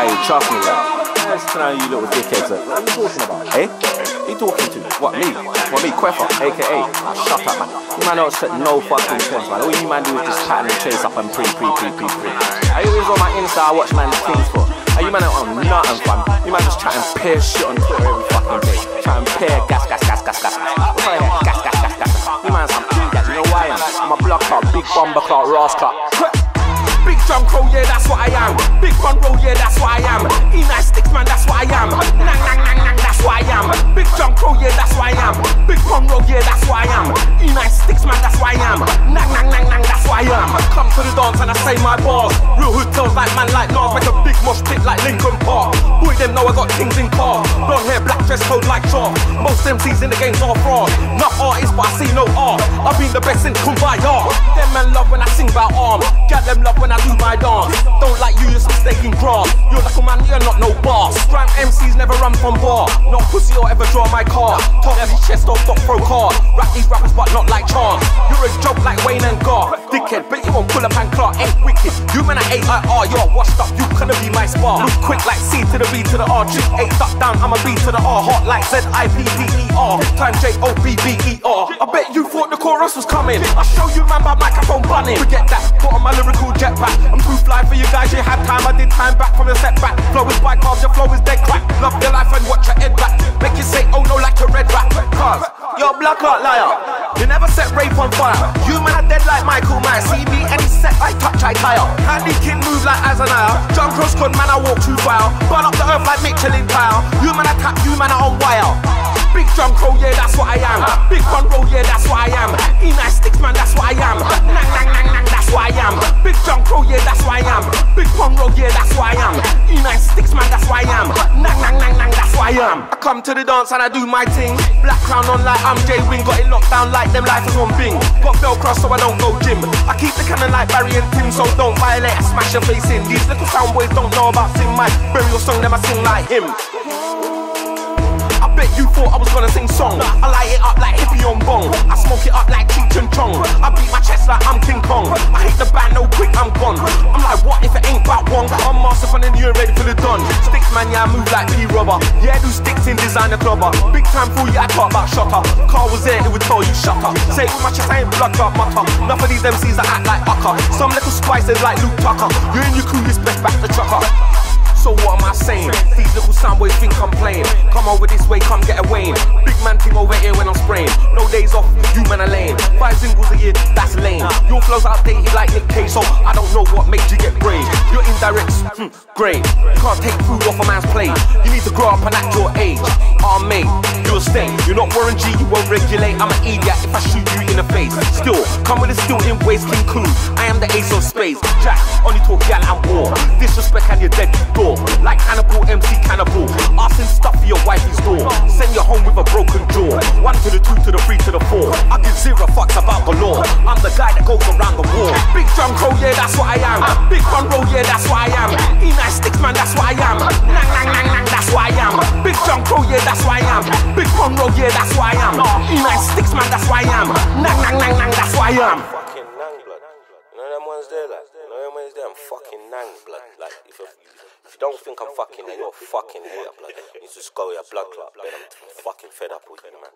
Hey, trust me, man. Listen to you little dickheads. What are you talking about? Eh? Who you talking to? What, me? What, me? Kweffa, aka? Ah, shut up, man. You man don't set no fucking sense, man. All you man do is just chat and chase up and pre, pre, pre, pre, pre. I always on my Insta, I watch man things for. Are you man on nothing, fam? You man just chat and peer shit on Twitter every fucking day. Try and peer gas, gas, gas, gas, gas. What's I hear? Gas, gas, gas, gas. You man some idiot. You know why I am? I'm a clock, big bomber clock, Ross crow, yeah, that's what I am. Big roll, yeah, that's what I am. E nice sticks, man, that's what I am. Nang, nang, nang, nang, that's what I am. Big crow, yeah, that's what I am. Big roll, yeah, that's what I am. E nice sticks, man, that's what I am. Nang, nang, nang, nang, that's what I am. Come to the dance and I say my bars. Real like man like Nas, make a big mosh pit like Linkin Park. Boy, them know I got things in car. Blonde hair, black dress code like chalk. Most MCs in the game's all fraud. Not artists, but I see no art. I've been the best in Kumbaya. Them men love when I sing about arm. Got them love when I do my or ever draw my car. Talk heavy chest, don't stop throw card. Rap these rappers, but not like chance. You're a joke like Wayne and Gar. Dickhead, bet you won't pull up and Clark. Ain't wicked. You man at AIR, you're washed up. You gonna be my spar. Move quick like C to the B to the R. Trick eight duck down, I'm a B to the R. Hot like Z I P D E R. Time J O B B E R. I bet you thought the chorus was coming. I show you man by microphone bunning. Forget that. Put on my lyrical jetpack. I'm too fly for you guys. You had time. I did time back from the setback. Flow is by cars, your flow is dead crack. Love your life and watch your head back. You say, oh no, like a red rat. Cause you're a black heart liar. You never set rape on fire. You man are dead like Michael Myers. See me any set I touch, I tire. Handy king move like Azanaya. Jump cross con man, I walk too fire. Burn up the earth like Michelin tire. You man are tap, you man are on wire. Big John Crow, yeah, that's what I am. Big pun roll, yeah, that's what I am. E nice sticks, man, that's what I am. Nang, nang, nang, nang, that's what I am. Big John Crow, yeah, that's what I am. Big pun roll, yeah, that's what I am. E nice sticks, man, that's what I am. Nang, nang, nang, nang, that's what I am. I come to the dance and I do my thing. Black crown on like I'm Jay Wing. Got it locked down like them lifers on Bing. Got Velcro so I don't go gym. I keep the cannon like Barry and Tim, so don't violate. I smash your face in. These little sound boys don't know about sing my burial song, them I sing like him. I bet you thought I was gonna sing song. I light it up like hippie on bong. I smoke it up like Cheech and Chong. I beat my chest like I'm King Kong. I hate the band, rubber. Yeah, do sticks in designer clubber. Big time fool, yeah, I talk about shutter. Car was there, it would tell you shut up. Say it with my chest, I ain't blood clot mutter. Enough of these MCs that act like ucker. Some little spices like Luke Tucker. You and your crew is best back the trucker. So what am I saying? These little soundboys think I'm playing. Come over this way, come get a Wayne. Big man thing over here when I'm spraying. No days off, you man are lame. Five singles a year, that's lame. Your flow's outdated like Nick Cage, so I don't know what made you get brave. Your indirects, hmm, great. Can't take food off a man's plate. You need to grow up and act your age. Ah, mate, you're a stain. You're not Warren G, you won't regulate. I'm an idiot if I shoot you in the face. Still, come with a still in waist, King Cool. I am the ace of spades. Jack, only talk gal and war. Disrespect and you're dead door. Like Hannibal, MC Cannibal. Asking stuff for your wifey's door. Send you home with a broken jaw. One to the two to the three to the four. I give zero fucks about the law. I'm the guy that goes around the war. Big John Crow, yeah, that's what I am. Big pun roll, yeah, that's what I am. E nice sticks, man, that's what I am. Nang, nang, nang, nang, that's what I am. Big John Crow, yeah, that's what I am. Big pun roll, yeah, that's what I am. E nice sticks, man, that's what I am. Nang, nang, nang, nang, that's what I am. fucking nang blood. You know them ones there, like, you know them ones there, I'm fucking nang blood. Like, if you, if you don't think I'm fucking, then you're fucking hater, blood. You just go your blood clot, blood. I'm fucking fed up with you, man.